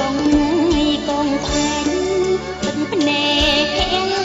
បងកងខាច់បិទភ្នែក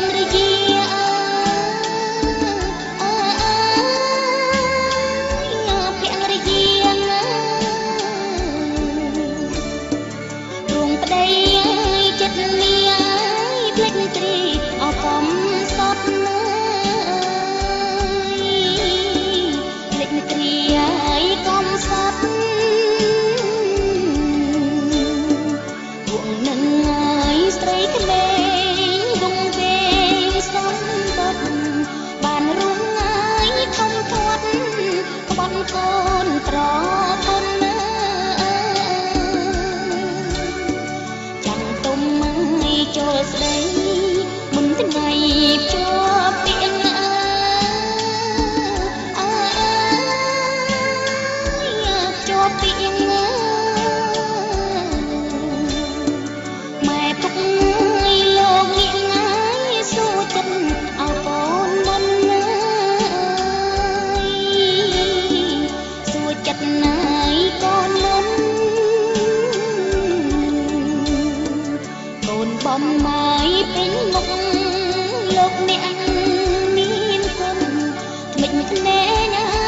kính mục lục mẹ anh miên cầm mịch mẹ nàng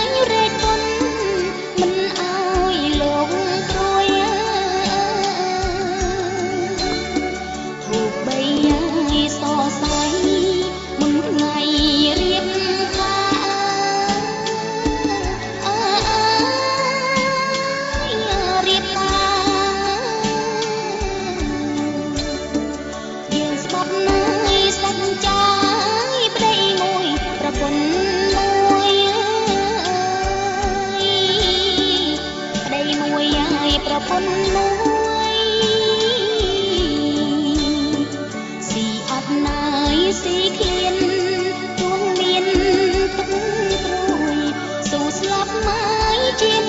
ប្រពន្ធមួយស៊ីអត់ណើយស៊ីឃ្លានទួងមានទឹកព្រួយ សូស្លាប់ម៉ាយជា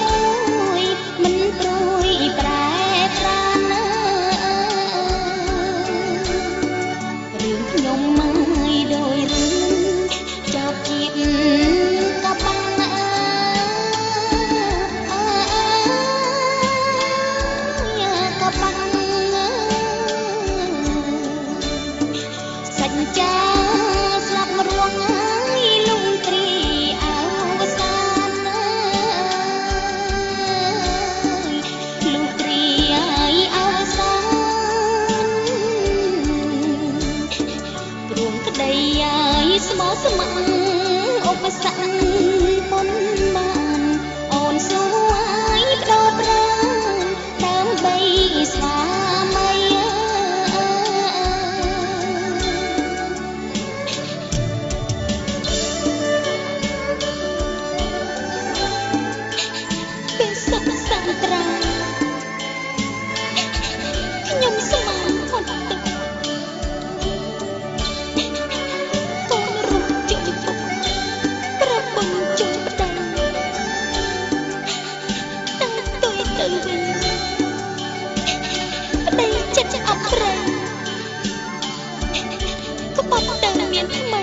ខ្លួនក្តីអាយស្មោះស្ម័គ្រឧបសគ្គប៉ុន ចិត្តអត់ប្រេងក៏ប៉ុន្តែមានថ្មី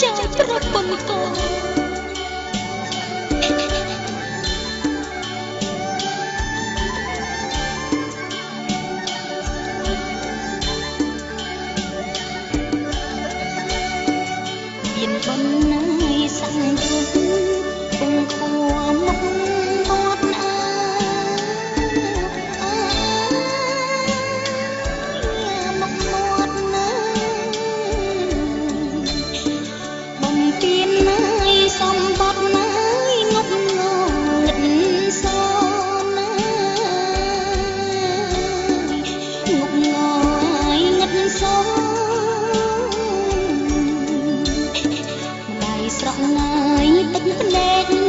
ចៅប្រពន្ធកូន ណាយទឹកភ្នែក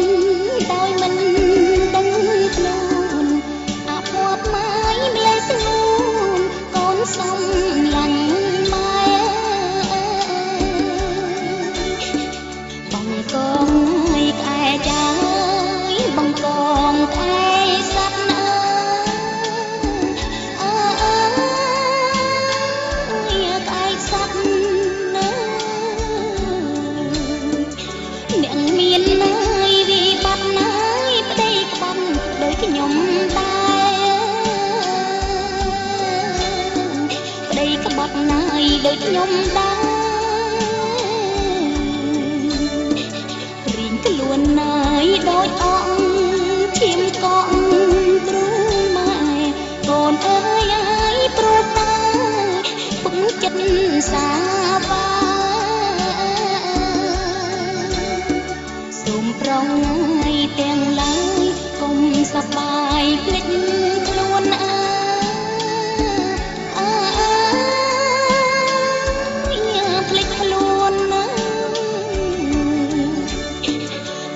người được nhung đau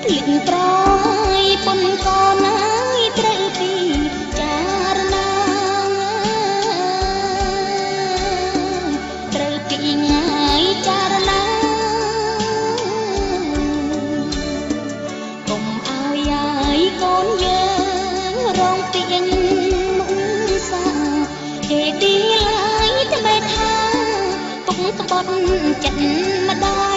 លិចប្រយពុនកណាយត្រូវពីចារណាត្រូវពីងាយចារណាកុំអើយអើយកូនយើងរងពីញមុនសាគេទីឡាយតែថាពុកក្បត់ចិត្តម្ដាយ